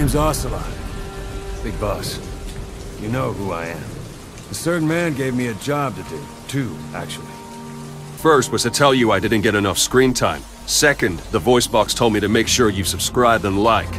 name's Ocelot. Big boss. You know who I am. A certain man gave me a job to do. Two, actually. First was to tell you I didn't get enough screen time. Second, the voice box told me to make sure you subscribe and like.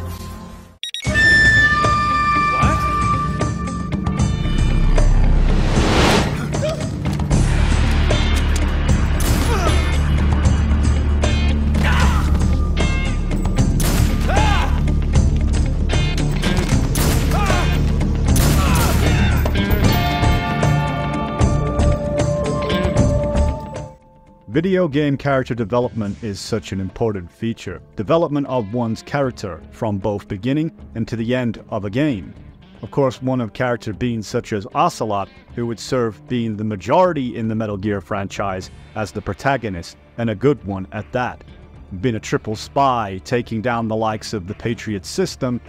Video game character development is such an important feature. Development of one's character from both beginning and to the end of a game. Of course, one of character being such as Ocelot, who would serve being the majority in the Metal Gear franchise as the protagonist, and a good one at that. Being a triple spy, taking down the likes of the Patriot system,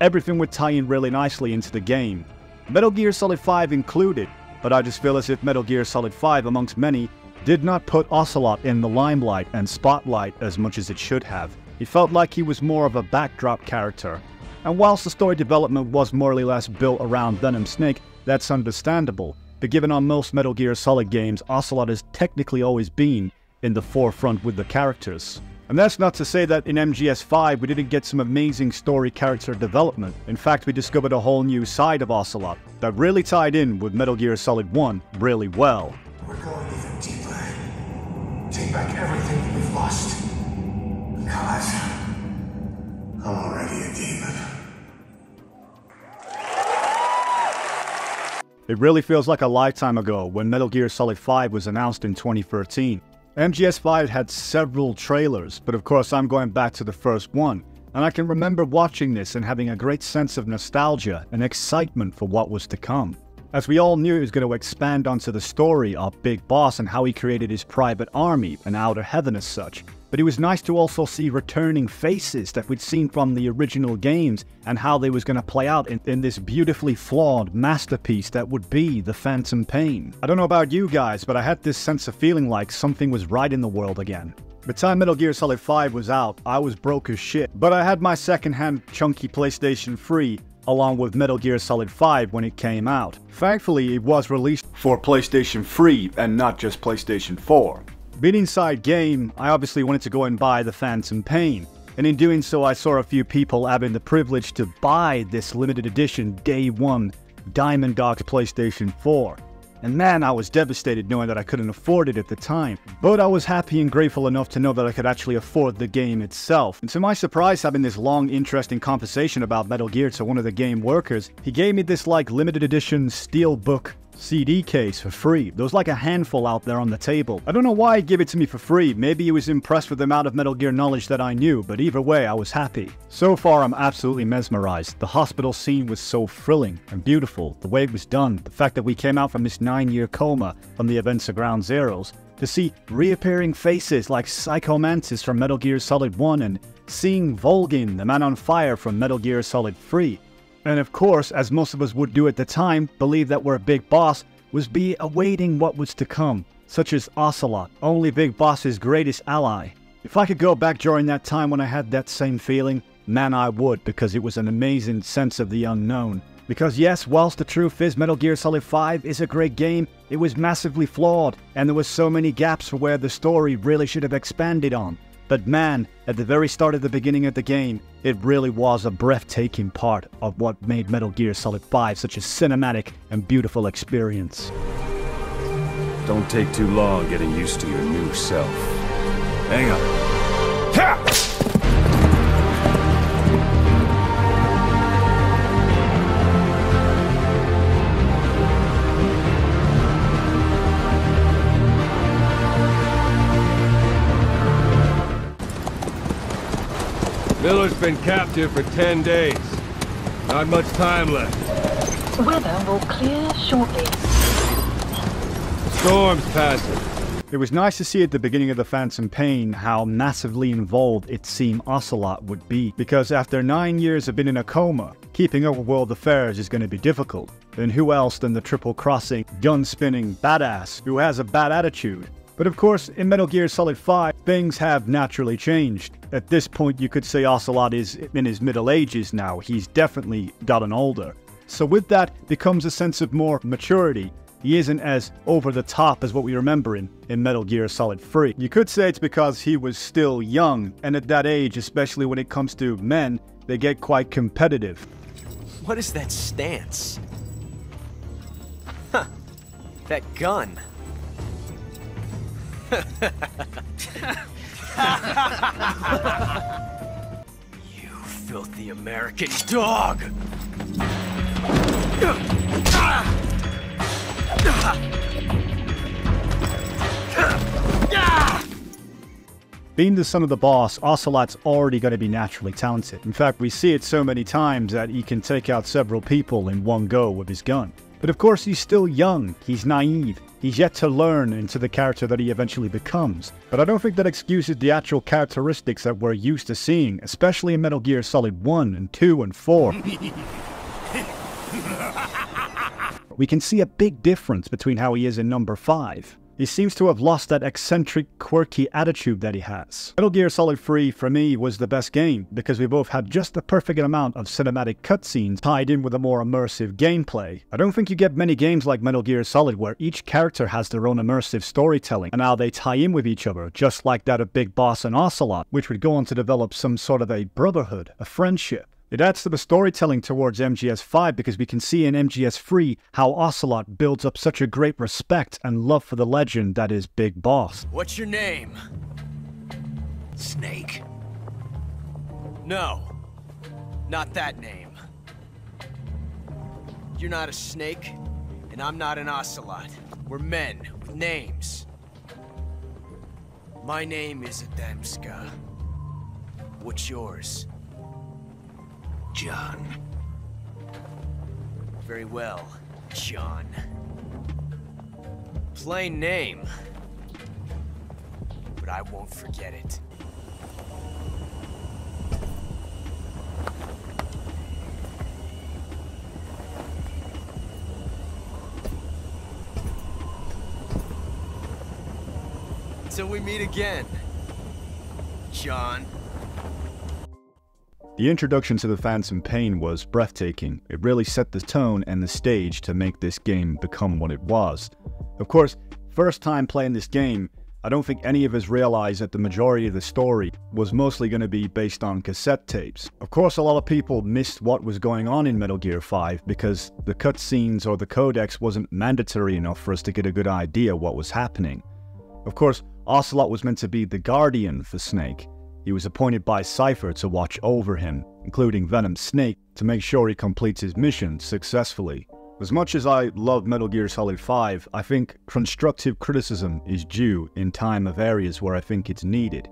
everything would tie in really nicely into the game. Metal Gear Solid 5 included, but I just feel as if Metal Gear Solid 5, amongst many, did not put Ocelot in the limelight and spotlight as much as it should have. He felt like he was more of a backdrop character. And whilst the story development was more or less built around Venom Snake, that's understandable. But given on most Metal Gear Solid games, Ocelot has technically always been in the forefront with the characters. And that's not to say that in MGS5 we didn't get some amazing story character development. In fact, we discovered a whole new side of Ocelot that really tied in with Metal Gear Solid 1 really well. Because I'm already a demon. It really feels like a lifetime ago when Metal Gear Solid 5 was announced in 2013. MGS5 had several trailers, but of course I'm going back to the first one, and I can remember watching this and having a great sense of nostalgia and excitement for what was to come. As we all knew, it was going to expand onto the story of Big Boss and how he created his private army and outer heaven as such. But it was nice to also see returning faces that we'd seen from the original games and how they was going to play out in, in, this beautifully flawed masterpiece that would be The Phantom Pain. I don't know about you guys, but I had this sense of feeling like something was right in the world again. By the time Metal Gear Solid 5 was out, I was broke as shit, but I had my second-hand chunky PlayStation 3 along with Metal Gear Solid 5 when it came out. Thankfully, it was released for PlayStation 3 and not just PlayStation 4. Being inside game, I obviously wanted to go and buy The Phantom Pain, and in doing so I saw a few people having the privilege to buy this limited edition Day 1 Diamond Dogs PlayStation 4. And man, I was devastated knowing that I couldn't afford it at the time. But I was happy and grateful enough to know that I could actually afford the game itself. And to my surprise, having this long, interesting conversation about Metal Gear to one of the game workers, he gave me this like limited edition steel book CD case for free. There was like a handful out there on the table. I don't know why he gave it to me for free. Maybe he was impressed with the amount of Metal Gear knowledge that I knew, but either way, I was happy. So far, I'm absolutely mesmerized. The hospital scene was so thrilling and beautiful. The way it was done, the fact that we came out from this nine-year coma from the events of Ground Zeroes, to see reappearing faces like Psycho Mantis from Metal Gear Solid 1 and seeing Volgin, the man on fire from Metal Gear Solid 3. And of course, as most of us would do at the time, believe that we're a big boss, was be awaiting what was to come, such as Ocelot, only Big Boss's greatest ally. If I could go back during that time when I had that same feeling, man I would, because it was an amazing sense of the unknown. Because yes, whilst the truth is Metal Gear Solid 5 is a great game, it was massively flawed, and there was so many gaps for where the story really should have expanded on. But man, at the very start of the beginning of the game, it really was a breathtaking part of what made Metal Gear Solid 5 such a cinematic and beautiful experience. Don't take too long getting used to your new self. Hang on. Ha! Been captive for 10 days. Not much time left. Weather will clear shortly. Storm's passing. It was nice to see at the beginning of The Phantom Pain how massively involved it seemed Ocelot would be, because after nine years of being in a coma, keeping up with world affairs is going to be difficult. And who else than the triple crossing, gun spinning badass who has a bad attitude? But of course, in Metal Gear Solid 5, things have naturally changed. At this point, you could say Ocelot is in his middle ages now. He's definitely gotten older. So with that becomes a sense of more maturity. He isn't as over the top as what we remember in, in Metal Gear Solid 3. You could say it's because he was still young, and at that age, especially when it comes to men, they get quite competitive. What is that stance? Huh. That gun. you filthy American dog! Being the son of the boss, Ocelot's already going to be naturally talented. In fact, we see it so many times that he can take out several people in one go with his gun. But of course, he's still young, he's naive, he's yet to learn into the character that he eventually becomes. But I don't think that excuses the actual characteristics that we're used to seeing, especially in Metal Gear Solid 1 and 2 and 4. we can see a big difference between how he is in number 5. He seems to have lost that eccentric, quirky attitude that he has. Metal Gear Solid 3 for me was the best game because we both had just the perfect amount of cinematic cutscenes tied in with a more immersive gameplay. I don't think you get many games like Metal Gear Solid where each character has their own immersive storytelling and how they tie in with each other, just like that of Big Boss and Ocelot, which would go on to develop some sort of a brotherhood, a friendship. It adds to the storytelling towards MGS5 because we can see in MGS3 how Ocelot builds up such a great respect and love for the legend that is Big Boss. What's your name? Snake. No. Not that name. You're not a snake, and I'm not an ocelot. We're men with names. My name is Adamska. What's yours? John. Very well, John. Plain name. But I won't forget it. Till we meet again, John. The introduction to the Phantom Pain was breathtaking. It really set the tone and the stage to make this game become what it was. Of course, first time playing this game, I don't think any of us realized that the majority of the story was mostly going to be based on cassette tapes. Of course, a lot of people missed what was going on in Metal Gear 5 because the cutscenes or the codex wasn't mandatory enough for us to get a good idea what was happening. Of course, Ocelot was meant to be the guardian for Snake. He was appointed by Cypher to watch over him, including Venom Snake, to make sure he completes his mission successfully. As much as I love Metal Gear Solid 5, I think constructive criticism is due in time of areas where I think it's needed,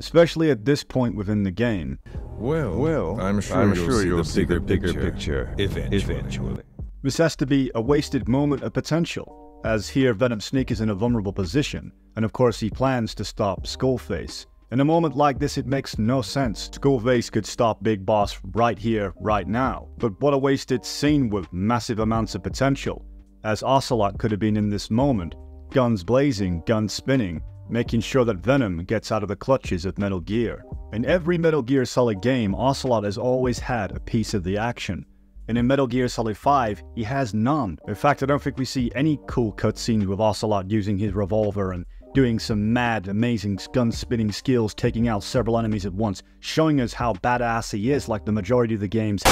especially at this point within the game. Well, well, I'm sure, I'm you'll, sure see you'll the see bigger, the bigger picture, picture eventually. eventually. This has to be a wasted moment of potential, as here Venom Snake is in a vulnerable position, and of course he plans to stop Skullface. In a moment like this, it makes no sense. Skullface could stop Big Boss right here, right now. But what a wasted scene with massive amounts of potential. As Ocelot could have been in this moment, guns blazing, guns spinning, making sure that Venom gets out of the clutches of Metal Gear. In every Metal Gear Solid game, Ocelot has always had a piece of the action. And in Metal Gear Solid 5, he has none. In fact, I don't think we see any cool cutscenes with Ocelot using his revolver and doing some mad, amazing gun spinning skills, taking out several enemies at once, showing us how badass he is like the majority of the games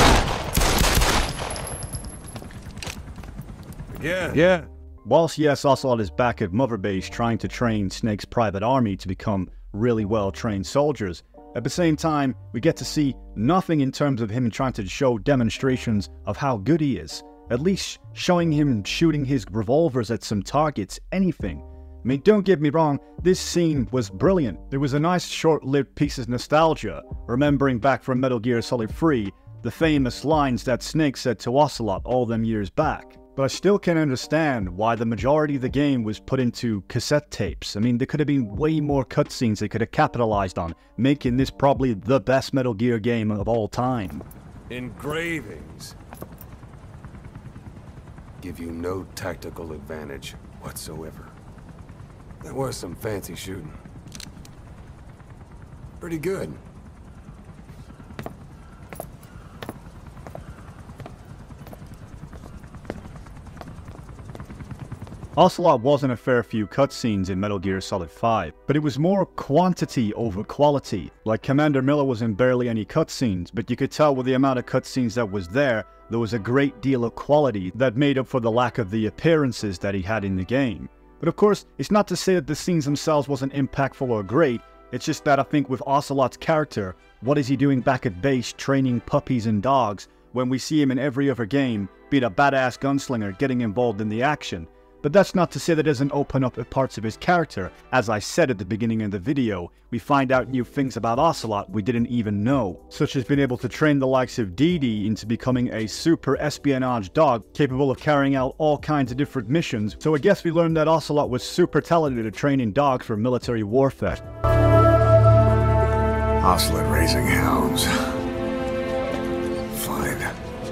Yeah. Yeah, Whilst yes, Ocelot is back at Mother Base trying to train Snake's private army to become really well trained soldiers, at the same time, we get to see nothing in terms of him trying to show demonstrations of how good he is. At least showing him shooting his revolvers at some targets, anything. I mean, don't get me wrong, this scene was brilliant. It was a nice short lived piece of nostalgia, remembering back from Metal Gear Solid 3, the famous lines that Snake said to Ocelot all them years back. But I still can't understand why the majority of the game was put into cassette tapes. I mean, there could have been way more cutscenes they could have capitalized on, making this probably the best Metal Gear game of all time. Engravings. Give you no tactical advantage whatsoever. That was some fancy shooting. Pretty good. Ocelot wasn't a fair few cutscenes in Metal Gear Solid 5, but it was more quantity over quality. Like Commander Miller was in barely any cutscenes, but you could tell with the amount of cutscenes that was there, there was a great deal of quality that made up for the lack of the appearances that he had in the game. But of course, it's not to say that the scenes themselves wasn't impactful or great, it's just that I think with Ocelot's character, what is he doing back at base training puppies and dogs when we see him in every other game being a badass gunslinger getting involved in the action? But that's not to say that doesn't open up parts of his character. As I said at the beginning of the video, we find out new things about Ocelot we didn't even know, such as being able to train the likes of DD into becoming a super espionage dog capable of carrying out all kinds of different missions. So I guess we learned that Ocelot was super talented at training dogs for military warfare. Ocelot raising hounds.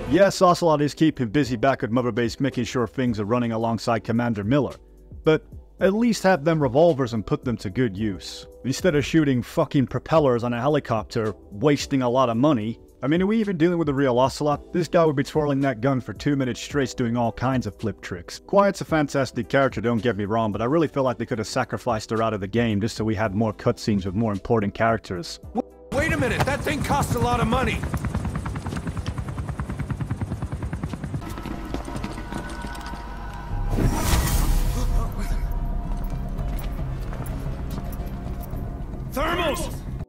Yes, Ocelot is keeping busy back at Mother Base making sure things are running alongside Commander Miller, but at least have them revolvers and put them to good use. Instead of shooting fucking propellers on a helicopter, wasting a lot of money. I mean, are we even dealing with a real Ocelot? This guy would be twirling that gun for two minutes straight doing all kinds of flip tricks. Quiet's a fantastic character, don't get me wrong, but I really feel like they could have sacrificed her out of the game just so we had more cutscenes with more important characters. Wait a minute, that thing costs a lot of money.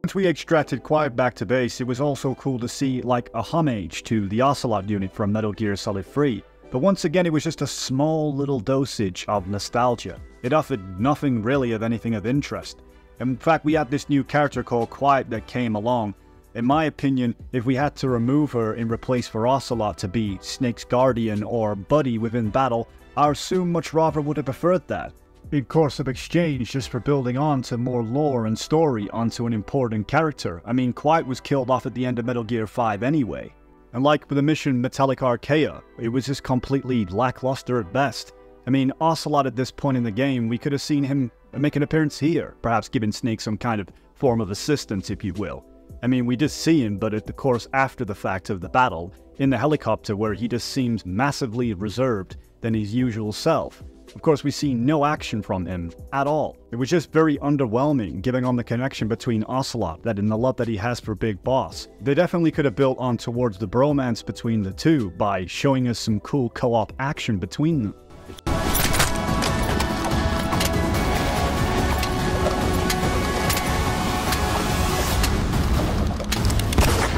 Once we extracted Quiet back to base, it was also cool to see like a homage to the Ocelot unit from Metal Gear Solid 3. But once again, it was just a small little dosage of nostalgia. It offered nothing really of anything of interest. In fact, we had this new character called Quiet that came along. In my opinion, if we had to remove her in replace for Ocelot to be Snake's guardian or buddy within battle, I assume much rather would have preferred that. In course of exchange just for building on to more lore and story onto an important character. I mean, Quiet was killed off at the end of Metal Gear 5 anyway. And like with the mission Metallic Archaea, it was just completely lackluster at best. I mean, Ocelot at this point in the game, we could have seen him make an appearance here, perhaps giving Snake some kind of form of assistance, if you will. I mean, we did see him, but at the course after the fact of the battle, in the helicopter where he just seems massively reserved than his usual self. Of course, we see no action from him at all. It was just very underwhelming, giving on the connection between Ocelot that and the love that he has for Big Boss. They definitely could have built on towards the bromance between the two by showing us some cool co-op action between them.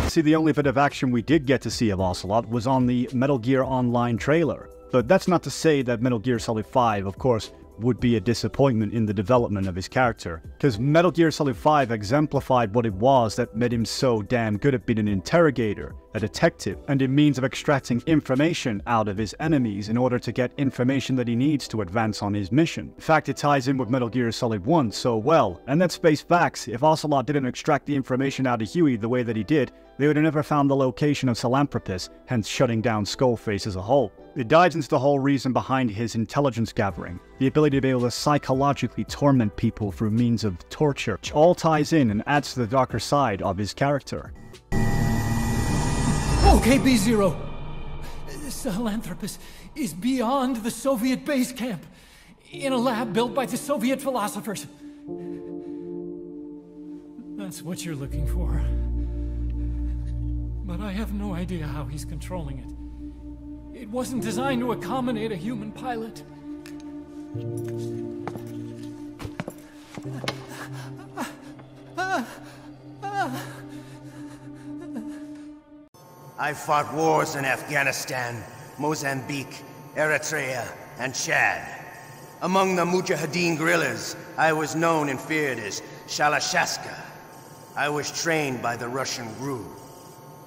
See, the only bit of action we did get to see of Ocelot was on the Metal Gear Online trailer. But that's not to say that Metal Gear Solid 5, of course, would be a disappointment in the development of his character. Because Metal Gear Solid 5 exemplified what it was that made him so damn good at being an interrogator, a detective, and a means of extracting information out of his enemies in order to get information that he needs to advance on his mission. In fact, it ties in with Metal Gear Solid 1 so well. And let's face facts, if Ocelot didn't extract the information out of Huey the way that he did, they would have never found the location of Sahelanthropus, hence shutting down Skullface as a whole. It dives into the whole reason behind his intelligence gathering, the ability to be able to psychologically torment people through means of torture, which all ties in and adds to the darker side of his character. Oh, okay, B-Zero. Sahelanthropus is beyond the Soviet base camp, in a lab built by the Soviet philosophers. That's what you're looking for. But I have no idea how he's controlling it. It wasn't designed to accommodate a human pilot. I fought wars in Afghanistan, Mozambique, Eritrea, and Chad. Among the Mujahideen guerrillas, I was known and feared as Shalashaska. I was trained by the Russian GRU.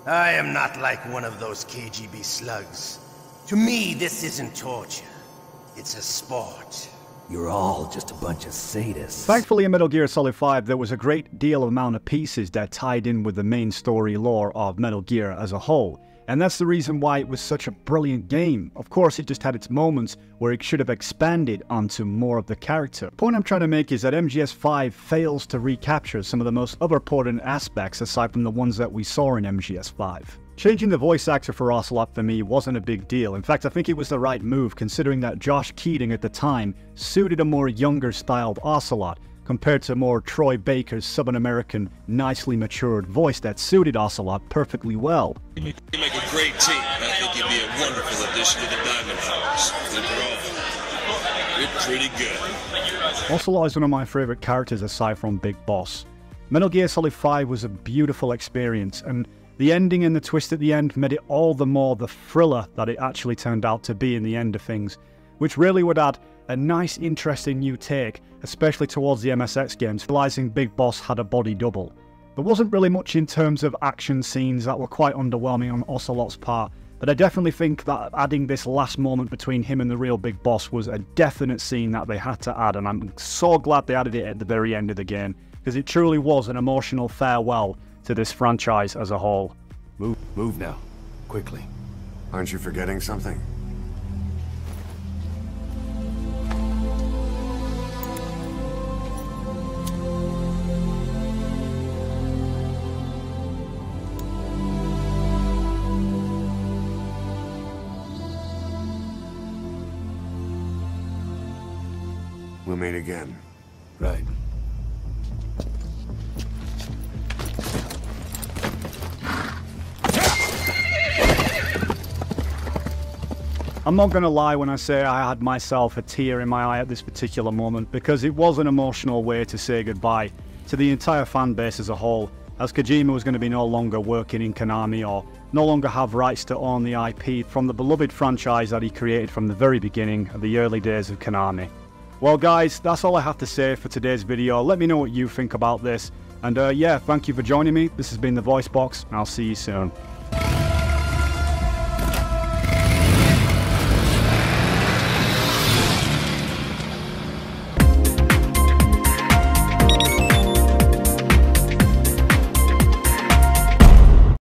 I am not like one of those KGB slugs. To me, this isn't torture. It's a sport. You're all just a bunch of sadists. Thankfully in Metal Gear Solid 5 there was a great deal of amount of pieces that tied in with the main story lore of Metal Gear as a whole. And that's the reason why it was such a brilliant game. Of course, it just had its moments where it should have expanded onto more of the character. Point I'm trying to make is that MGS5 fails to recapture some of the most important aspects aside from the ones that we saw in MGS5. Changing the voice actor for Ocelot for me wasn't a big deal. In fact, I think it was the right move considering that Josh Keaton at the time suited a more younger styled Ocelot compared to more Troy Baker's Southern American, nicely matured voice that suited Ocelot perfectly well. You make a great team, and I think you'd be a wonderful addition to the Diamond. You're pretty good. Ocelot is one of my favourite characters aside from Big Boss. Metal Gear Solid 5 was a beautiful experience, and the ending and the twist at the end made it all the more the thriller that it actually turned out to be in the end of things, which really would add a nice, interesting new take, especially towards the MSX games, realizing Big Boss had a body double. There wasn't really much in terms of action scenes that were quite underwhelming on Ocelot's part, but I definitely think that adding this last moment between him and the real Big Boss was a definite scene that they had to add, and I'm so glad they added it at the very end of the game, because it truly was an emotional farewell to this franchise as a whole. Move, move now. Quickly. Aren't you forgetting something? We'll meet again. I'm not going to lie when I say I had myself a tear in my eye at this particular moment because it was an emotional way to say goodbye to the entire fan base as a whole, as Kojima was going to be no longer working in Konami or no longer have rights to own the IP from the beloved franchise that he created from the very beginning of the early days of Konami. Well guys, that's all I have to say for today's video. Let me know what you think about this. And uh, yeah, thank you for joining me. This has been The Voice Box, and I'll see you soon.